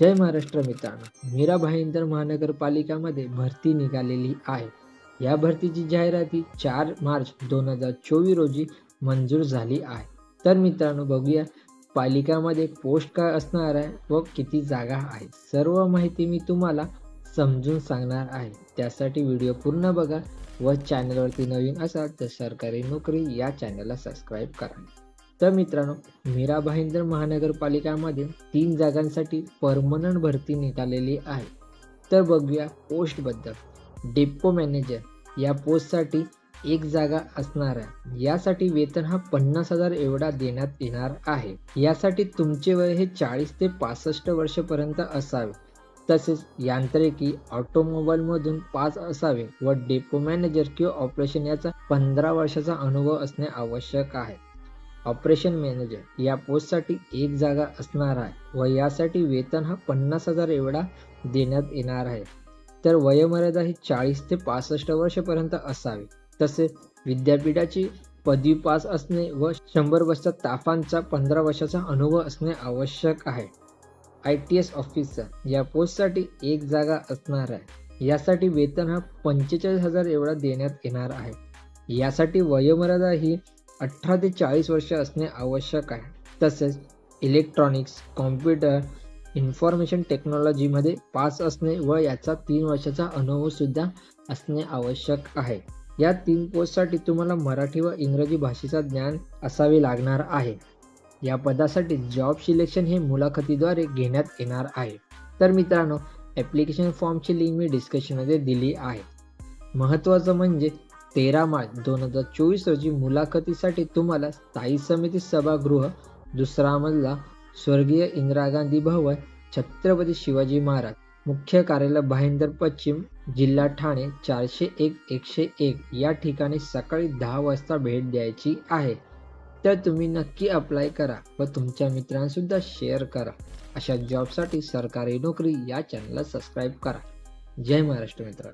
जय महाराष्ट्र मित्रांनो. मीरा भाईंदर महानगरपालिकामध्ये भरती निघालेली आहे. या भरतीची जाहिराती चार मार्च दोन हजार चोवीस रोजी मंजूर झाली आहे. तर मित्रांनो बघूया पालिकामध्ये पोस्ट काय असणार आहे व किती जागा आहे सर्व माहिती मी तुम्हाला समजून सांगणार आहे. त्यासाठी व्हिडिओ पूर्ण बघा व चॅनलवरती नवीन असाल तर सरकारी नोकरी या चॅनलला सबस्क्राईब करा. तर मित्रांनो मीरा भाईंदर महानगरपालिकामध्ये तीन जागांसाठी परमनंट भरती निघालेली आहे. तर बघूया पोस्टबद्दल. डेपो मॅनेजर या पोस्टसाठी एक जागा असणार आहे. यासाठी वेतन हा पन्नास हजार एवढा देण्यात येणार आहे. यासाठी तुमचे वय हे चाळीस ते पासष्ट वर्षपर्यंत असावे. तसेच यांत्रिकी ऑटोमोबाईल मधून असावे व डेपो मॅनेजर किंवा ऑपरेशन याचा पंधरा वर्षाचा अनुभव असणे आवश्यक आहे. ऑपरेशन मॅनेजर या पोस्टसाठी एक जागा असणार आहे व यासाठी वेतन हा पन्नास हजार एवढा देण्यात येणार आहे. तर वयोमर्यादा ही चाळीस ते पासष्ट वर्षपर्यंत असावी. तसेच विद्यापीठाची पदवी पास असणे व शंभर वर्षाचा ताफांचा पंधरा वर्षाचा अनुभव असणे आवश्यक आहे. आय टी एस ऑफिसर या पोस्टसाठी एक जागा असणार आहे. यासाठी वेतन हा पंचेचाळीस हजार एवढा देण्यात येणार आहे. यासाठी वयोमर्यादा ही अठरा ते चाळीस वर्ष असणे आवश्यक आहे. तसेच इलेक्ट्रॉनिक्स कॉम्प्युटर इन्फॉर्मेशन टेक्नॉलॉजीमध्ये पास असणे व याचा तीन वर्षाचा अनुभवसुद्धा असणे आवश्यक आहे. या तीन पोस्टसाठी तुम्हाला मराठी व इंग्रजी भाषेचा ज्ञान असावे लागणार आहे. या पदासाठी जॉब सिलेक्शन हे मुलाखतीद्वारे घेण्यात येणार आहे. तर मित्रांनो ॲप्लिकेशन फॉर्मची लिंक मी डिस्क्रिप्शनमध्ये दिली आहे. महत्त्वाचं म्हणजे तेरा मार्च दोन हजार चोवीस रोजी मुलाखतीसाठी तुम्हाला स्थायी समिती सभागृह दुसरा मजला स्वर्गीय इंदिरा गांधी भवन छत्रपती शिवाजी महाराज मुख्य कार्यालय भाईंदर पश्चिम जिल्हा ठाणे चारशे एक एकशे एक. या ठिकाणी सकाळी दहा वाजता भेट द्यायची आहे. तर तुम्ही नक्की अप्लाय करा व तुमच्या मित्रांसुद्धा शेअर करा. अशा जॉबसाठी सरकारी नोकरी या चॅनलला सबस्क्राईब करा. जय महाराष्ट्र मित्रांनो.